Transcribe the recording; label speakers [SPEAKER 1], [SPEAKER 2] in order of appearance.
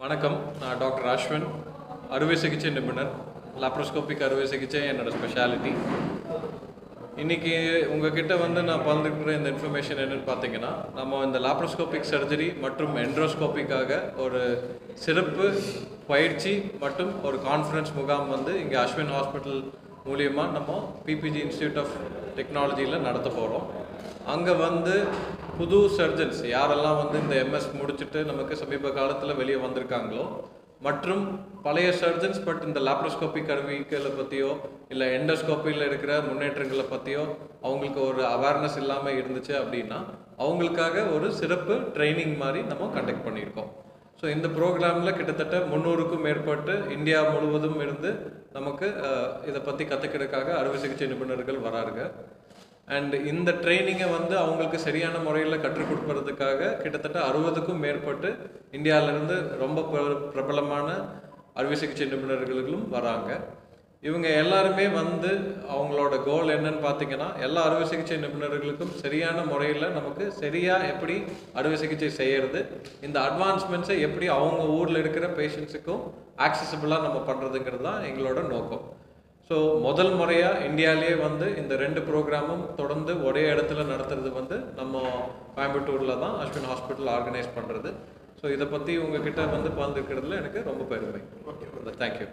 [SPEAKER 1] வணக்கம். நான் டாக்டர் அஸ்வின். அறுவை சிகிச்சை நிபுணர் லாப்ரோஸ்கோபிக் அறுவை சிகிச்சை என்னோட ஸ்பெஷாலிட்டி இன்னைக்கு உங்ககிட்ட வந்து நான் பகிர்ந்துக்கிற இந்த இன்ஃபர்மேஷன் என்னென்னு பார்த்தீங்கன்னா நம்ம இந்த லாப்ரோஸ்கோபிக் சர்ஜரி மற்றும் என்ட்ரோஸ்கோபிக்காக ஒரு சிறப்பு பயிற்சி மற்றும் ஒரு கான்ஃபரன்ஸ் முகாம் வந்து இங்கே அஸ்வின் ஹாஸ்பிட்டல் மூலியமாக நம்ம பிபிஜி இன்ஸ்டியூட் ஆஃப் டெக்னாலஜியில் நடத்த போகிறோம் அங்கே வந்து புது சர்ஜன்ஸ் யாரெல்லாம் வந்து இந்த எம்எஸ் முடிச்சுட்டு நமக்கு சமீப காலத்தில் வெளியே வந்திருக்காங்களோ மற்றும் பழைய சர்ஜன்ஸ் பட் இந்த லாப்ரோஸ்கோபிக் கருவிகளை பற்றியோ இல்லை எண்டோஸ்கோப்பியில் இருக்கிற முன்னேற்றங்களை பற்றியோ அவங்களுக்கு ஒரு அவேர்னஸ் இல்லாமல் இருந்துச்சு அப்படின்னா அவங்களுக்காக ஒரு சிறப்பு ட்ரைனிங் மாதிரி நம்ம கண்டக்ட் பண்ணியிருக்கோம். ஸோ இந்த ப்ரோக்ராமில் கிட்டத்தட்ட முந்நூறுக்கும் மேற்பட்டு இந்தியா முழுவதும் இருந்து நமக்கு இதை பற்றி கற்றுக்கிறதுக்காக அறுவை சிகிச்சை நிபுணர்கள் வராருங்க. அண்ட் இந்த ட்ரைனிங்கை வந்து அவங்களுக்கு சரியான முறையில் கற்றுக் கொடுப்பதுக்காக கிட்டத்தட்ட அறுபதுக்கும் மேற்பட்டு இந்தியாவிலேருந்து ரொம்ப பிரபலமான அறுவை சிகிச்சை நிபுணர்களும் வராங்க. இவங்க எல்லாருமே வந்து அவங்களோட கோல் என்னன்னு பார்த்தீங்கன்னா எல்லா அறுவை சிகிச்சை நிபுணர்களுக்கும் சரியான முறையில் நமக்கு சரியாக எப்படி அறுவை சிகிச்சை செய்யறது இந்த அட்வான்ஸ்மெண்ட்ஸை எப்படி அவங்க ஊரில் இருக்கிற பேஷண்ட்ஸுக்கும் ஆக்சசபிளாக நம்ம பண்ணுறதுங்கிறது தான் எங்களோட நோக்கம். ஸோ முதல் முறையாக இந்தியாவிலேயே வந்து இந்த ரெண்டு ப்ரோக்ராமும் தொடர்ந்து ஒரே இடத்துல நடத்துறது வந்து நம்ம கோயம்புத்தூரில் தான் அஸ்வின் ஹாஸ்பிட்டல் ஆர்கனைஸ் பண்ணுறது ஸோ இதை பற்றி உங்ககிட்ட வந்து பகிர்ந்துக்கிறதுல எனக்கு ரொம்ப பெருமை. தேங்க்யூ